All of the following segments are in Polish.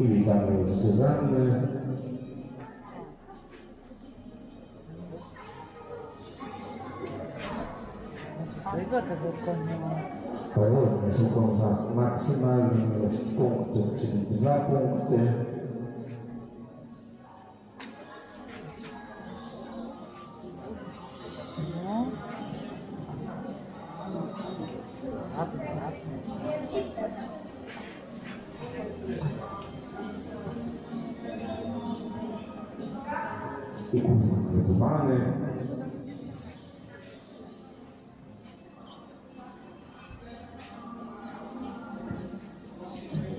Witamy Zuzannę. Również za maksymalną ilość punktów, czyli dwa punkty. Thank you. Kurs zakresowany.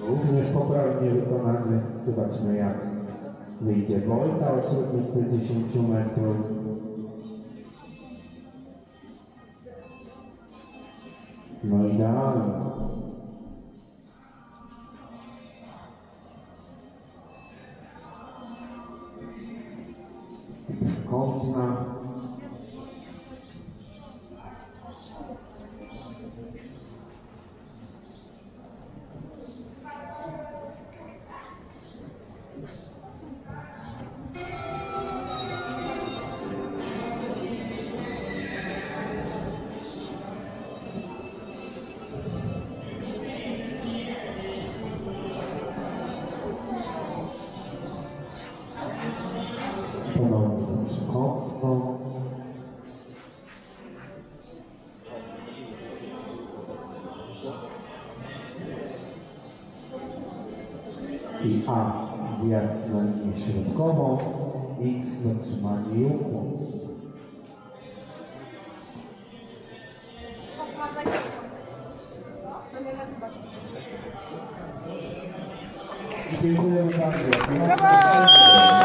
Również poprawnie wykonany. Zobaczmy jak wyjdzie Wojta o średnicy 10 metrów. No idealnie. 好，听啊。I A wjazd na linię środkową, X zatrzymanie juku. Dziękujemy bardzo.